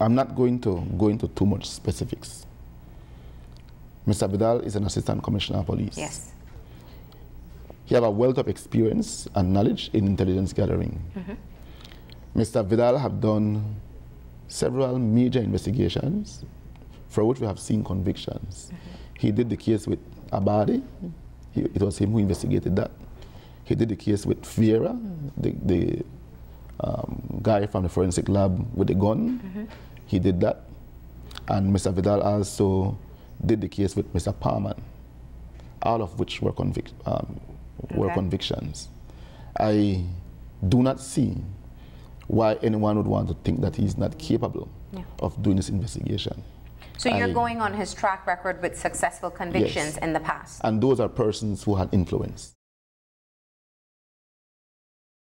I'm not going to go into too much specifics. Mr. Vidal is an assistant commissioner of police. Yes. He have a wealth of experience and knowledge in intelligence gathering. Mm -hmm. Mr. Vidal have done several major investigations for which we have seen convictions. Mm -hmm. He did the case with Abadi. He, it was him who investigated that. He did the case with Vieira, the, the um, guy from the forensic lab with the gun. Mm -hmm. He did that. And Mr. Vidal also did the case with Mr. Palman, all of which were, convic um, okay. convictions. I do not see why anyone would want to think that he's not capable yeah. of doing this investigation. So you're I, going on his track record with successful convictions yes. in the past? And those are persons who had influence.